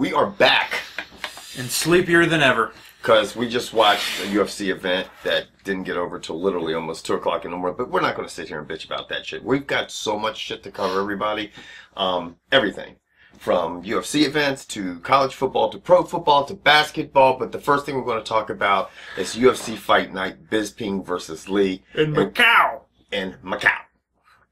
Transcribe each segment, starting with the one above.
We are back And sleepier than ever. because we just watched a UFC event that didn't get over till literally almost two o'clock in the morning. But we're not going to sit here and bitch about that shit. We've got so much shit to cover, everybody. Um, everything from UFC events to college football to pro football to basketball. But the first thing we're going to talk about is UFC Fight Night: Bisping versus Le In Macau. in Macau.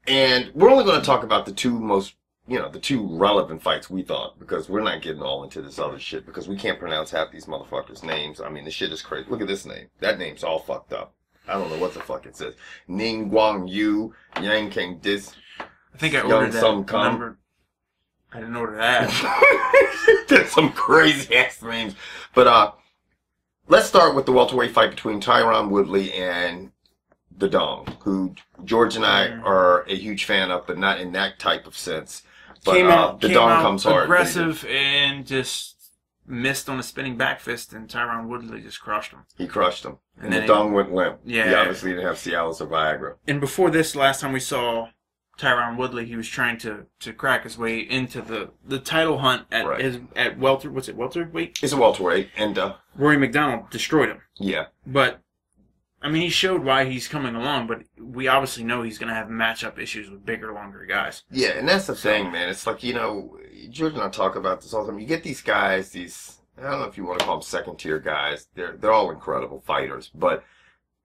And we're only going to talk about the two most, you know, the two relevant fights we thought, because we're not getting all into this other shit, because we can't pronounce half these motherfuckers' names. I mean, the shit is crazy. Look at this name. That name's all fucked up. I don't know what the fuck it says. Ning Guangyou, Yang Kang Dis. I think I ordered that. Remember? I didn't order that. There's some crazy ass names. But, uh, let's start with the welterweight fight between Tyron Woodley and the Dong, who George and I Mm. are a huge fan of, but not in that type of sense. But came uh, the came Dong out comes hard. aggressive and just missed on a spinning back fist, and Tyron Woodley just crushed him. He crushed him. And, And the then Dong went limp. Yeah. He obviously didn't have Cialis or Viagra. And before this, last time we saw Tyron Woodley, he was trying to, to crack his way into the, the title hunt at Right. his at welter. What's it? Welterweight. It's a welterweight. And, uh, Rory MacDonald destroyed him. yeah. But I mean, he showed why he's coming along. But we obviously know he's going to have matchup issues with bigger, longer guys. Yeah, and that's the thing, man. It's like, you know, George and I talk about this all the time. You get these guys, these, I don't know if you want to call them second tier guys. They're, they're all incredible fighters, but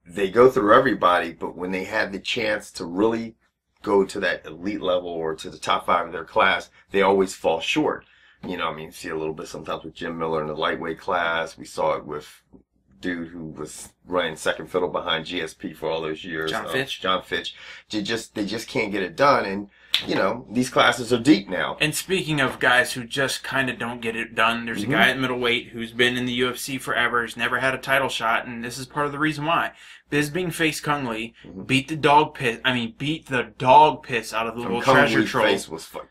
they go through everybody. But when they have the chance to really go to that elite level or to the top five of their class, they always fall short. You know, I mean, you see a little bit sometimes with Jim Miller in the lightweight class. We saw it with dude who was running second fiddle behind GSP for all those years. Jon uh, Fitch. Jon Fitch. They just, they just can't get it done. And, you know, these classes are deep now. And speaking of guys who just kind of don't get it done, there's Mhm. a guy at middleweight who's been in the UFC forever, has never had a title shot, and this is part of the reason why. Bisping faced Cung Le, Mhm. beat the dog piss. I mean, beat the dog piss out of the little Kung treasure Lee's troll. face was fuck.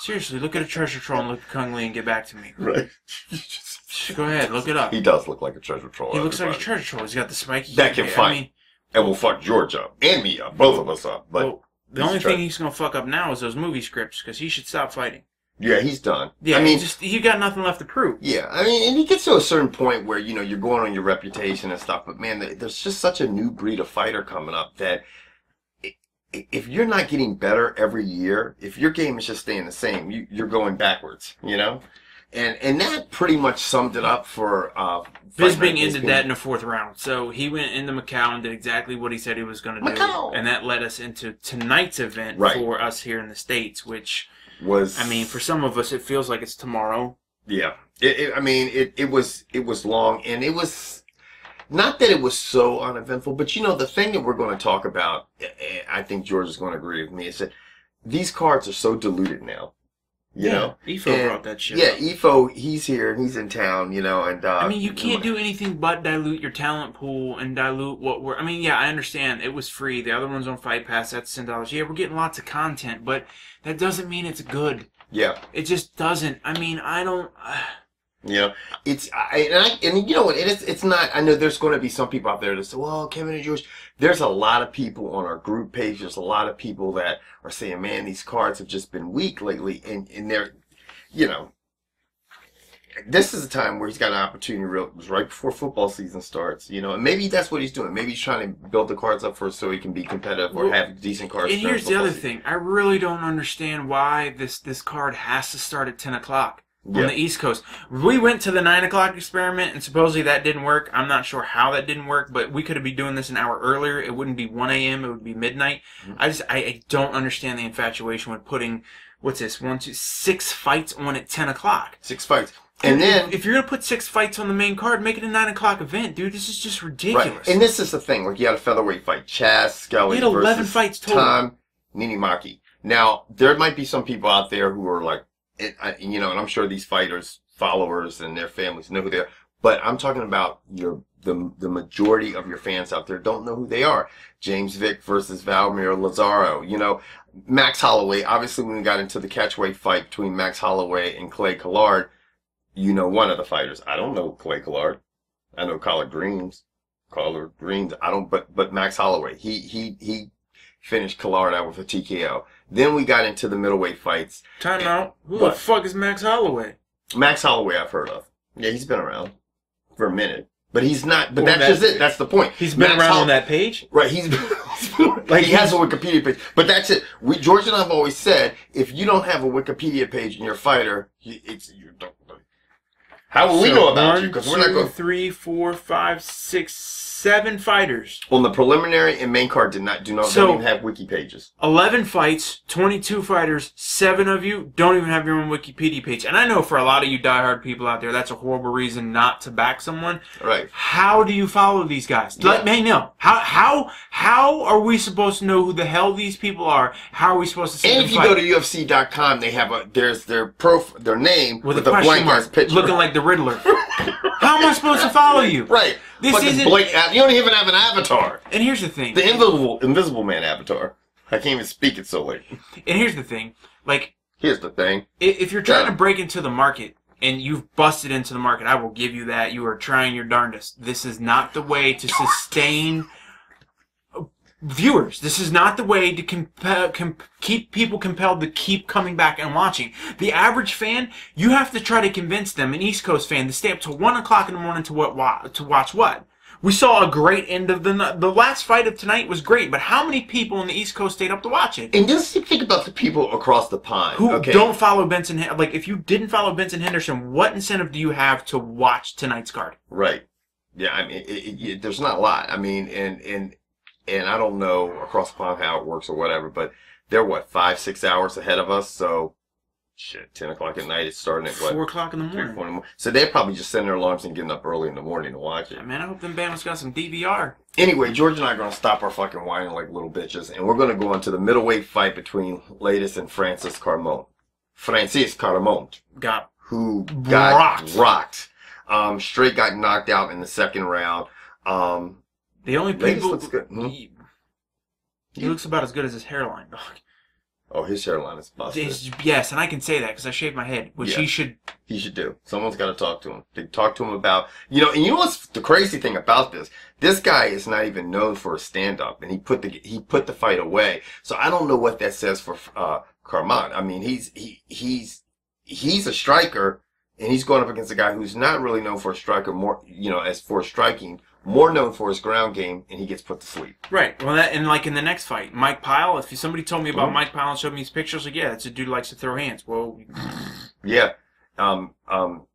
Seriously, look at a treasure troll and look at Cung Le and get back to me. Right. Go ahead, look it up. He does look like a treasure troll. He looks like a everybody. treasure troll. He's got the spiky. That can hair. fight. I mean, and will fuck George up and me up, both of us up. But well, the he's only trying- thing he's gonna fuck up now is those movie scripts because he should stop fighting. yeah, he's done. Yeah, I mean, just he got nothing left to prove. yeah, I mean, and he gets to a certain point where you know you're going on your reputation and stuff. But man, th- there's just such a new breed of fighter coming up that i- i- if you're not getting better every year, if your game is just staying the same, you, you're going backwards. You know. And and that pretty much summed it up for uh Bisping ended that in the fourth round. So he went into Macau and did exactly what he said he was going to do. And that led us into tonight's event Right. for us here in the States, which, was I mean, for some of us, it feels like it's tomorrow. Yeah. It, it, I mean, it, it was it was long, and it was not that it was so uneventful, but you know, the thing that we're going to talk about, eh, eh, I think George is going to agree with me, is that these cards are so diluted now. You know, Efo And- brought that shit yeah. up. Efo, he's here and he's in town. You know, and uh, I mean, you can't do anything but dilute your talent pool and dilute what we're. I mean, yeah, I understand it was free. The other one's on Fight Pass. That's ten dollars. Yeah, we're getting lots of content, but that doesn't mean it's good. Yeah, It just doesn't. I mean, I don't. Uh, you know, it's I, and I and you know what? It is. It's not. I know there's going to be some people out there that say, "Well, Kevin and George." There's a lot of people on our group page. There's a lot of people that are saying, "Man, these cards have just been weak lately," and and they're, you know, this is a time where he's got an opportunity. Real, it was right before football season starts, you know, and maybe that's what he's doing. Maybe he's trying to build the cards up first so he can be competitive or Well, have decent cards. and here's the other season. thing. I really don't understand why this this card has to start at ten o'clock on the East Coast. We went to the nine o'clock experiment, and supposedly that didn't work. I'm not sure how that didn't work, but we could have been doing this an hour earlier. It wouldn't be one a.m. It would be midnight. Mhm. I just I, I don't understand the infatuation with putting what's this one two six fights on at ten o'clock. Six fights, and then if you're gonna put six fights on the main card, make it a nine o'clock event, dude. This is just ridiculous. Right. And this is the thing. Like you had a featherweight fight, Chas Skelly We had 11 versus fights total. Tom Niinimäki. Now there might be some people out there who are like, it, I, you know, and I'm sure these fighters, followers, and their families know who they are. But I'm talking about your the the majority of your fans out there don't know who they are. James Vick versus Valmir Lazaro. You know, Max Holloway. Obviously, when we got into the catchweight fight between Max Holloway and Clay Collard, you know one of the fighters. I don't know Clay Collard. I know Collard Greens. Collard Greens. I don't. But but Max Holloway. He he he finished Collard out with a TKO. Then we got into the middleweight fights. Time out. Who the fuck is Max Holloway? Max Holloway, I've heard of. Yeah, he's been around for a minute, but he's not. But that's just it. That's the point. He's been Max around Holl- on that page. Right, he's been, Like, he has a Wikipedia page, but that's it. We George and I have always said if you don't have a Wikipedia page and you're a fighter, you, it's you don't. How will we So, know about you? Because we're not two, going. three, four, five, six, seven fighters. On the preliminary and main card, did not do not So- don't even have wiki pages. 11 fights, 22 fighters, 7 of you don't even have your own Wikipedia page. And I know for a lot of you diehard people out there, that's a horrible reason not to back someone. Right. How do you follow these guys? Let Yeah. me know. How, how, how are we supposed to know who the hell these people are? How are we supposed to see And them if you fight? go to UFC.com, they have a there's their prof their name with, a question blank ass mark, picture. looking like the Riddler. how am I supposed to follow you? right. This Fucking isn't- blank. av- You don't even have an avatar. And here's the thing. The invisible Invisible Man avatar. I can't even speak it so late. and here's the thing. Like, Here's the thing. If you're trying Yeah. to break into the market and you've busted into the market, I will give you that. You are trying your darndest. This is not the way to sustain viewers. This is not the way to comp- keep people compelled to keep coming back and watching. The average fan, you have to try to convince them, an East Coast fan, to stay up till one o'clock in the morning to what wa- to watch what. We saw a great end of the the last fight of tonight was great, but how many people on the East Coast stayed up to watch it? And just think about the people across the pond. who okay? don't follow Benson. Like, if you didn't follow Benson Henderson, what incentive do you have to watch tonight's card? Right. Yeah. I mean, it, it, it, there's not a lot. I mean, and and and I don't know across the pond how it works or whatever, but they're what five six hours ahead of us. So shit, ten o'clock at night. It's starting at what Four o'clock in the morning. four in the morning. So they're probably just setting their alarms and getting up early in the morning to watch it. Yeah, man, I hope them Bama's got some DVR. Anyway, George and I are going to stop our fucking whining like little bitches, and we're going to go into the middleweight fight between Leites and Francis Carmont. Francis Carmont, Got who got Rocked. rocked. Um, straight got knocked out in the second round. Um, the only Leites people. looks good. Hmm? He, he looks about as good as his hairline, dog. oh, his hairline is busted. It's- yes, and I can say that because I shaved my head, which Yeah. he should. He should do. Someone's got to talk to him. They talk to him about, you know, and you know what's the crazy thing about this? This guy is not even known for a stand up and he put the, he put the fight away. So I don't know what that says for, uh, Carmont. I mean, he's, he, he's, he's a striker and he's going up against a guy who's not really known for a striker more, you know, as for striking, more known for his ground game and he gets put to sleep. Right. Well, that and like in the next fight, Mike Pyle. If somebody told me about. Mike Pyle and showed me his pictures, like, yeah, that's a dude who likes to throw hands. Well, Yeah. Um, um,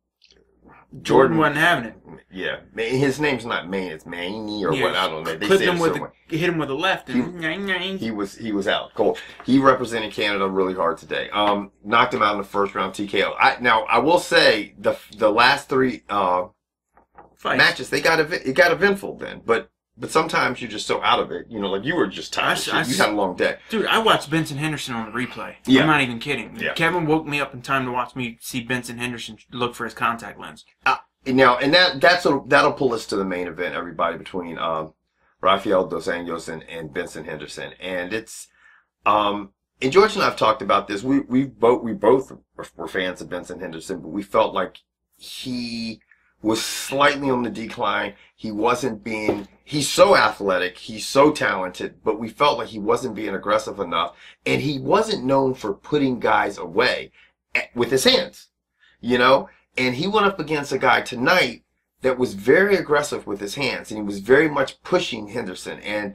Jordan wasn't having it. yeah. His name's not Maine, it's Maney or Yeah, what, I don't know. They Clipped him with so the, hit him with a left, and he was he was out cold. He represented Canada really hard today. Um, knocked him out in the first round TKO. I now I will say the the last three uh Fights. matches they got ev- it got eventful then, but but sometimes you're just so out of it. You know, like you were just tired. shit. I you had a long day. Dude, I watched Benson Henderson on the replay. Yeah. I'm not even kidding. Yeah. Kevin woke me up in time to watch me see Benson Henderson look for his contact lens. And now and that that's a, that'll pull us to the main event. Everybody between um Rafael dos Anjos and, and Benson Henderson, and it's um. And George and I have talked about this. We we both we both were fans of Benson Henderson, but we felt like he was slightly on the decline. He wasn't being. He's so athletic. He's so talented, but we felt like he wasn't being aggressive enough, and he wasn't known for putting guys away eh, with his hands. You know, and he went up against a guy tonight that was very aggressive with his hands, and he was very much pushing Henderson, and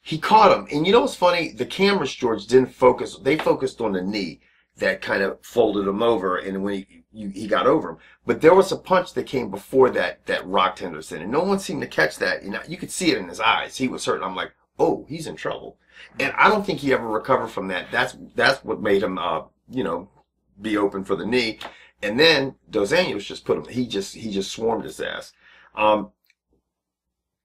he caught him. And you know what's funny? The cameras, George, didn't focus. They focused on the knee that kind of folded him over, and when he you, he got over him. But there was a punch that came before that that rocked Henderson, and no one seemed to catch that. You know, you could see it in his eyes. He was hurt. I'm like, oh, he's in trouble. And I don't think he ever recovered from that. That's that's what made him, uh, you know, be open for the knee. And then Dos Anjos just put him. He just he just swarmed his ass. Um,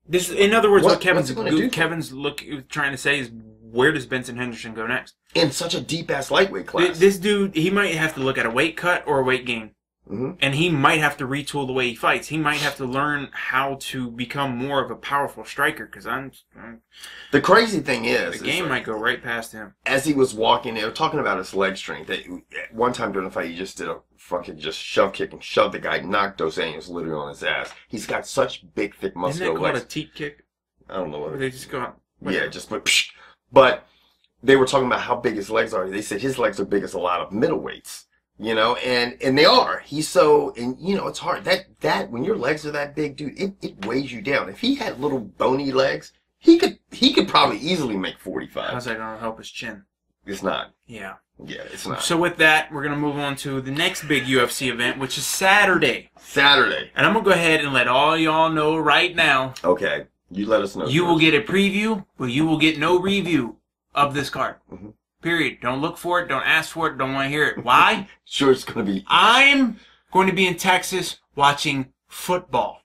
This, in other words, what, What- Kevin's what's he gonna do? Kevin's look trying to say is where does Benson Henderson go next? in such a deep ass lightweight class. This dude, he might have to look at a weight cut or a weight gain. Mhm. And he might have to retool the way he fights. He might have to learn how to become more of a powerful striker. Because I'm, I'm- The crazy thing is, the is game like, might go right past him. as he was walking, they were talking about his leg strength. That one time during the fight, he just did a fucking just shove kick and shoved the guy, knocked Dos Anjos literally on his ass. He's got such big, thick, Isn't that called legs. a teep kick? I don't know what they just go. Yeah, just like, psh. But they were talking about how big his legs are. They said his legs are big as a lot of middleweights. You know, and and they are. He's so, and you know, it's hard. That that when your legs are that big, dude, it, it weighs you down. If he had little bony legs, he could he could probably easily make forty five. How's that going to help his chin? It's not. Yeah. Yeah, it's not. So with that, we're gonna move on to the next big UFC event, which is Saturday. Saturday. And I'm gonna go ahead and let all y'all know right now. Okay, you let us know. You will get a preview, but you will get no review of this card. Mhm. Period. Don't look for it. Don't ask for it. Don't want to hear it. Why? Sure, it's gonna be. I'm going to be in Texas watching football.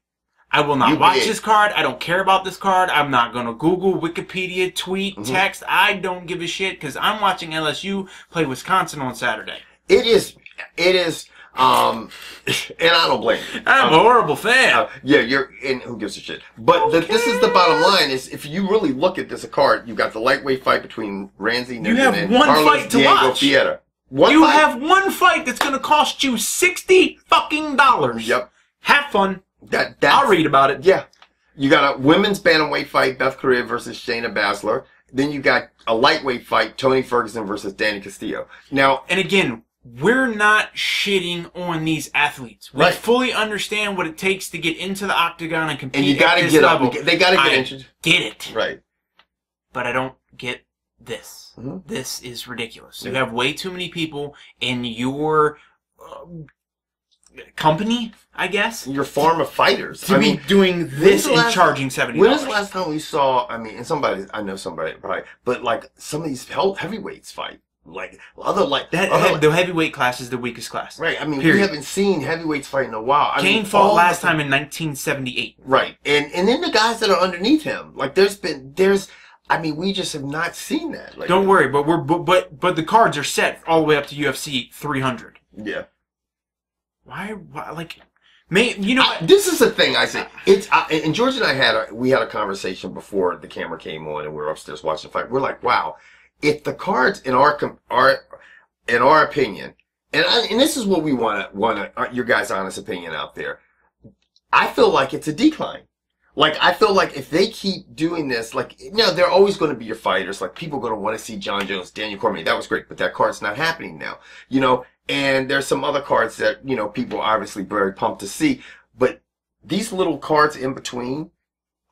I will not You watch big. this card. I don't care about this card. I'm not going to Google, Wikipedia, tweet, Mhm. text. I don't give a shit because I'm watching LSU play Wisconsin on Saturday. It is. It is. Um, and I don't blame you. I'm a horrible fan. Uh, yeah, you're. And who gives a shit? But the, this is the bottom line: is if you really look at this card, you've got the lightweight fight between Ramsey You have and one Carlos fight to Diego watch. Ferreira. One you fight? have one fight that's going to cost you 60 fucking dollars. Yep. Have fun. That that's, I'll read about it. Yeah. You got a women's bantamweight fight, Beth Correia versus Shayna Baszler. Then you got a lightweight fight, Tony Ferguson versus Danny Castillo. Now, And again, we're not shitting on these athletes. We Right. fully understand what it takes to get into the octagon and compete and you got to get level. up. They got to get I injured. Get it. Right. But I don't get this. Mhm. This is ridiculous. You have way too many people in your um, company, I guess, Your farm of fighters. to I be mean, doing this and charging seventy when was the last time we saw? I mean, and somebody I know somebody probably, but like some of these heavyweights fight, like other like That, other, the heavyweight class is the weakest class. right. I mean, we haven't seen heavyweights fight in a while. I Cain mean, fought last time in 1978. Right, and and then the guys that are underneath him, like there's been there's, I mean, we just have not seen that. Like, Don't worry, but we're but, but but the cards are set all the way up to UFC 300. Yeah. Why? why like, may you know? I- this is the thing I say. It's I, and George and I had a, we had a conversation before the camera came on, and we were upstairs watching the fight. We're like, wow, if the cards in our our in our opinion, and I, and this is what we want to want to uh, your guys' honest opinion out there. I feel like it's a decline. Like I feel like if they keep doing this, like you know, they're always going to be your fighters. Like people are going to want to see Jon Jones, Daniel Cormier. That was great, but that card's not happening now. You know, and there's some other cards that you know people are obviously very pumped to see. But these little cards in between,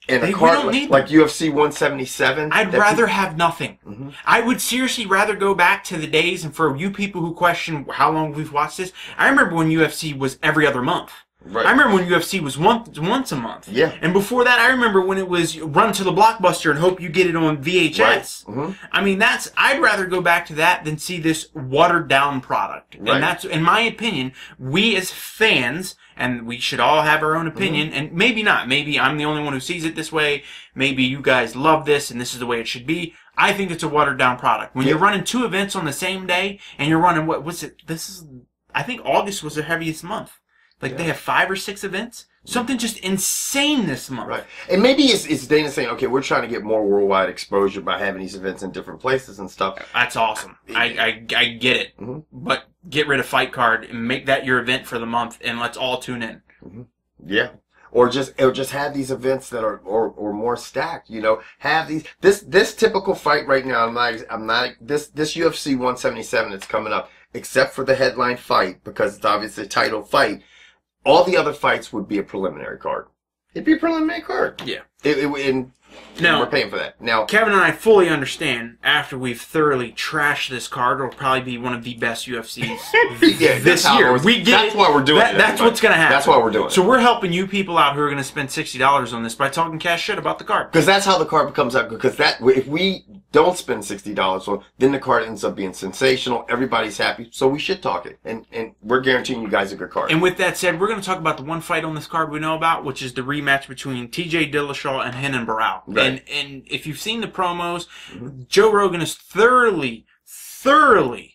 and They- a we card don't like, like UFC 177. I'd rather have nothing. Mhm. I would seriously rather go back to the days, and for you people who question how long we've watched this, I remember when UFC was every other month. Right. I remember when UFC was once once a month. Yeah. And before that, I remember when it was run to the blockbuster and hope you get it on VHS. hmm I mean, that's I'd rather go back to that than see this watered down product. Right. And that's, in my opinion, we as fans, and we should all have our own opinion, Mm-hmm. and maybe not. Maybe I'm the only one who sees it this way. Maybe you guys love this, and this is the way it should be. I think it's a watered down product. When you're running two events on the same day, and you're running what? was it? This is. I think August was the heaviest month. Like they have five or six events. Something just insane this month. Right. And maybe it's, it's Dana saying, okay, we're trying to get more worldwide exposure by having these events in different places and stuff. That's awesome. I, I, I get it. Mhm. But get rid of Fight Card and make that your event for the month and let's all tune in. Yeah. Or just or just have these events that are or, or more stacked, you know. Have these this this typical fight right now. I'm not I'm not this this UFC 177 that's coming up, except for the headline fight because it's obviously a title fight. All the other fights would be a preliminary card. It'd be a preliminary card. Yeah. It, it, and Now- we're paying for that. Now, Kevin and I fully understand after we've thoroughly trashed this card, it'll probably be one of the best UFCs yeah, this year. it We get That's it. why we're doing That- it. that's what's gonna happen. That's why we're doing it. So we're helping you people out who are going to spend $60 on this by talking cash shit about the card. Because that's how the card becomes out. Because that if we don't spend sixty dollars on, then the card ends up being sensational. Everybody's happy, so we should talk it, and and we're guaranteeing you guys a good card. And with that said, we're going to talk about the one fight on this card we know about, which is the rematch between TJ Dillashaw and Henan Right. And and if you've seen the promos, mm-hmm. Joe Rogan is thoroughly, thoroughly.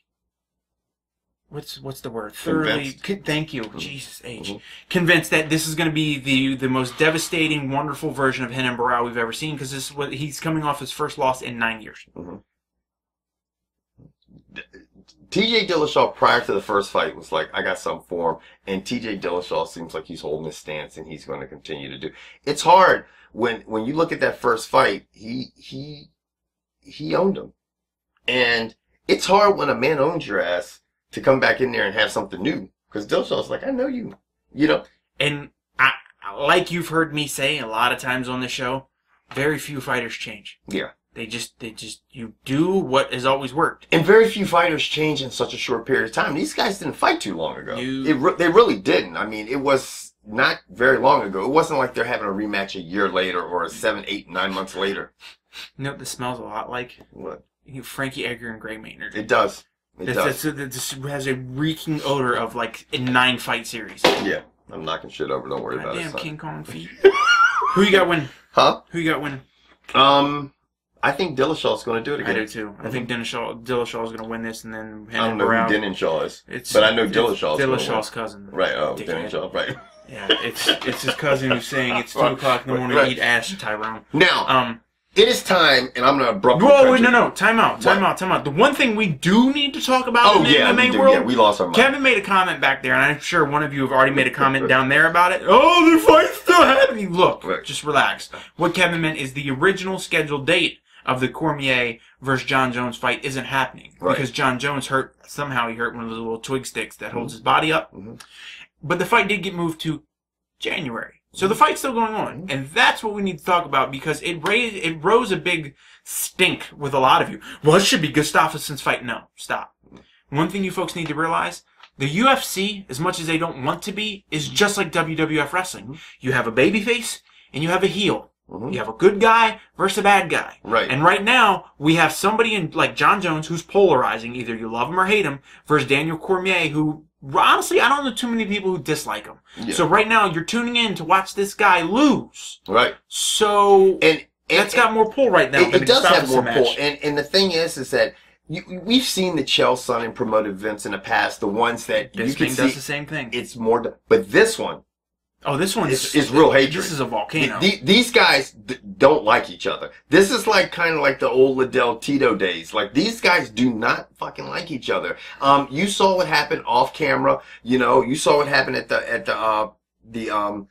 What's what's the word? Thoroughly. Con- thank you, mm-hmm. Jesus H. Mhm. Convinced that this is going to be the the most devastating, wonderful version of Henan Barao we've ever seen because this is what he's coming off his first loss in nine years. Mm-hmm. TJ Dillashaw prior to the first fight was like, I got something for him, and TJ Dillashaw seems like he's holding his stance, and he's going to continue to do. It's hard when when you look at that first fight. He he he owned him. And it's hard when a man owns your ass to come back in there and have something new. Because Dillashaw's like, I know you. You know? And I, like you've heard me say a lot of times on the show, very few fighters change. Yeah. They just, they just, you do what has always worked. And very few fighters change in such a short period of time. These guys didn't fight too long ago. You- It re- they really didn't. I mean, it was not very long ago. It wasn't like they're having a rematch a year later or a seven, eight, nine months later. You know what this smells a lot like? What? Frankie Edgar and Gray Maynard. It does. It does. has a reeking odor of like a nine fight series. Yeah. I'm knocking shit over. Don't worry about it. Damn. King Kong feet. Who you got winning? Huh? Who you got winning? Um, I think Dillashaw's going to do it again. I do too. I think Dillashaw, Dillashaw is going to win this, and then I don't know Brown. who Dillonshaw is. It's but I know Dillashaw's gonna Dillashaw's cousin. Right. Oh. Dillashaw. Right. Yeah, it's it's his cousin who's saying it's two o'clock in the morning. right. Eat ass, Tyrone. Now, Um. it is time, and I'm going to abruptly. Whoa, wait, no, no, time out, time What? out, time out. The one thing we do need to talk about Oh in the yeah, MMA we, do, world, yeah, we lost our mind. Kevin made a comment back there, and I'm sure one of you have already made a comment down there about it. Oh, the fight's still happening. Look, Right. just relax. What Kevin meant is the original scheduled date of the Cormier versus Jon Jones fight isn't happening Right. because Jon Jones hurt somehow. He hurt one of those little twig sticks that holds his body up. Mhm. But the fight did get moved to January. So the fight's still going on. Mhm. And that's what we need to talk about because it raised, it rose a big stink with a lot of you. Well, it should be Gustafsson's fight. No, stop. One thing you folks need to realize, the UFC, as much as they don't want to be, is just like WWF wrestling. Mhm. You have a babyface and you have a heel. Mhm. You have a good guy versus a bad guy. Right. And right now, we have somebody in like Jon Jones who's polarizing. Either you love him or hate him, versus Daniel Cormier, who honestly, I don't know too many people who dislike him. Yeah. So right now, you're tuning in to watch this guy lose. right. So And, and that's got more pull right now. it, than it does have more match. pull. And and the thing is, is that you, we've seen the Chael Sonnen promoted events in the past, the ones that This you can see. does the same thing. It's more, but this one, oh, this one is, it's real hatred. This is a volcano. The- these guys d- don't like each other. This is like kind of like the old Liddell Tito days. Like these guys do not fucking like each other. Um, you saw what happened off camera. You know, you saw what happened at the at the uh the um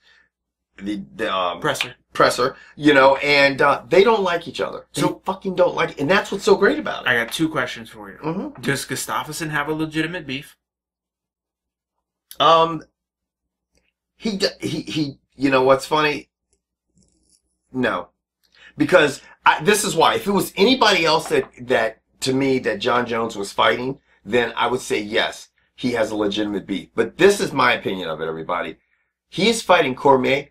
the the um Presser. presser. You know, and uh, they don't like each other. They So- fucking don't like, it. and that's what's so great about it. I got two questions for you. hmm Does Gustafsson have a legitimate beef? Um, he he he. You know what's funny? No, because I, this is why. If it was anybody else that that to me that Jon Jones was fighting, then I would say yes, he has a legitimate beef. But this is my opinion of it. Everybody, he is fighting Cormier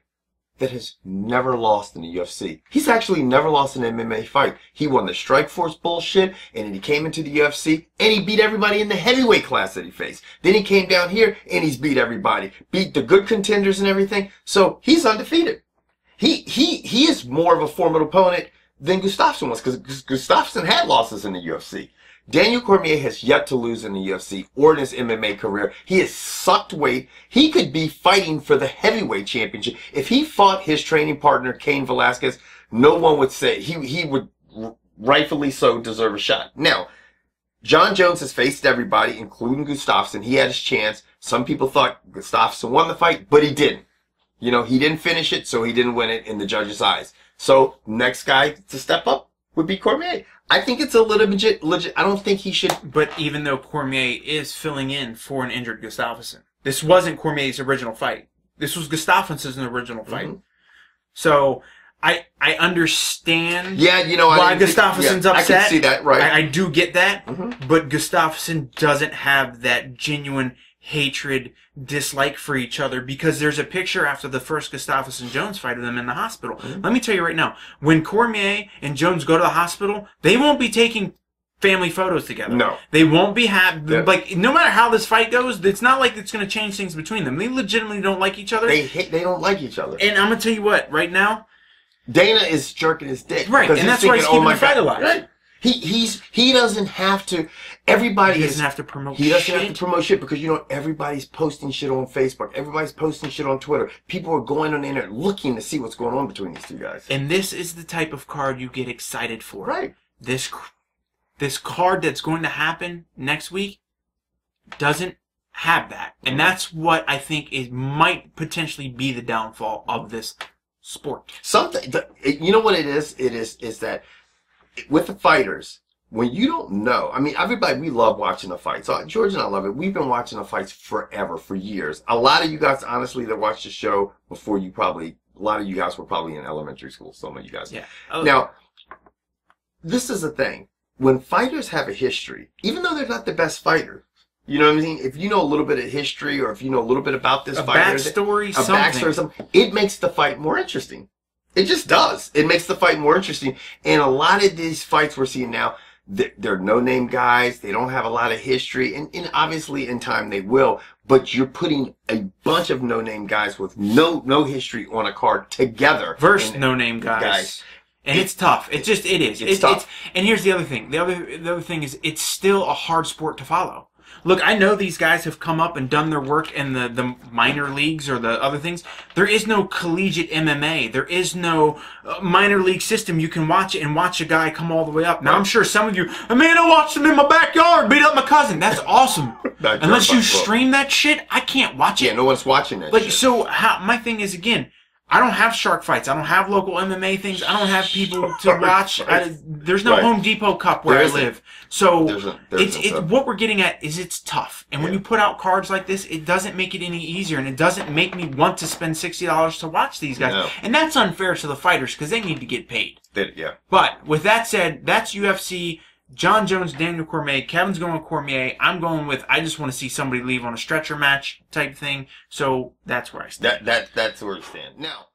that has never lost in the UFC. He's actually never lost an MMA fight. He won the Strikeforce bullshit, and then he came into the UFC and he beat everybody in the heavyweight class that he faced. Then he came down here and he's beat everybody, beat the good contenders and everything. So he's undefeated. He he he is more of a formidable opponent than Gustafsson was because Gustafsson had losses in the UFC. Daniel Cormier has yet to lose in the UFC or in his MMA career. He has sucked weight. He could be fighting for the heavyweight championship. If he fought his training partner, Cain Velasquez, no one would say he, he would rightfully so deserve a shot. Now, Jon Jones has faced everybody, including Gustafsson. He had his chance. Some people thought Gustafsson won the fight, but he didn't. You know, he didn't finish it, so he didn't win it in the judges' eyes. So, next guy to step up would be Cormier. I think it's a little legit, legit. I don't think he should. But even though Cormier is filling in for an injured Gustafsson, this wasn't Cormier's original fight. This was Gustafsson's original fight. Mhm. So I I understand Yeah, you know, why I didn't think- Gustafsson's yeah, I can see that, right? I, I do get that, Mhm. but Gustafsson doesn't have that genuine hatred, dislike for each other because there's a picture after the first Gustafsson and Jones fight of them in the hospital. Mhm. Let me tell you right now, when Cormier and Jones go to the hospital, they won't be taking family photos together. No. They won't be happy. Yeah. Like, no matter how this fight goes, it's not like it's going to change things between them. They legitimately don't like each other. They hate, they don't like each other. and I'm going to tell you what, right now, Dana is jerking his dick. Right, and that's why he's thinking, keeping oh my the fight alive. Right. He, he's, he doesn't have to, everybody he doesn't have to promote He doesn't shit. have to promote shit because you know everybody's posting shit on Facebook. Everybody's posting shit on Twitter. People are going on the internet looking to see what's going on between these two guys. and this is the type of card you get excited for. Right. This this card that's going to happen next week doesn't have that. Mm-hmm. And that's what I think is might potentially be the downfall of this sport. Something. The, you know what it is? It is is that with the fighters, when you don't know, I mean, everybody, we love watching the fights. So George and I love it. We've been watching the fights forever, for years. A lot of you guys, honestly, that watched the show before you probably, a lot of you guys were probably in elementary school. Some of you guys. Yeah. Oh, Now, this is the thing. When fighters have a history, even though they're not the best fighter, you know what I mean? If you know a little bit of history or if you know a little bit about this a fighter, backstory, a something. backstory or something, it makes the fight more interesting. It just does. It makes the fight more interesting. And a lot of these fights we're seeing now, they're, they're no-name guys. They don't have a lot of history, and, and obviously in time they will. But you're putting a bunch of no-name guys with no no history on a card together. versus no name guys. guys. And it's tough. It just it is. It's It- tough. and here's the other thing. The other the other thing is it's still a hard sport to follow. Look, I know these guys have come up and done their work in the, the minor leagues or the other things. There is no collegiate MMA. There is no uh, minor league system. You can watch it and watch a guy come all the way up. Now, I'm sure some of you, man, I watched him in my backyard beat up my cousin. That's awesome. Unless you stream that shit, I can't watch it. Yeah, no one's watching that. Like shit. so, how, my thing is again, I don't have shark fights. I don't have local MMA things. I don't have people to watch. I, there's no Right. Home Depot Cup where There I live, so There's a- there it's it's what we're getting at is it's tough. And when you put out cards like this, it doesn't make it any easier, and it doesn't make me want to spend sixty dollars to watch these guys. No. And that's unfair to the fighters because they need to get paid. That- yeah. But with that said, that's UFC. Jon Jones, Daniel Cormier. Kevin's going with Cormier. I'm going with I just want to see somebody leave on a stretcher match type thing. So that's where I stand. That that that's where we stand now.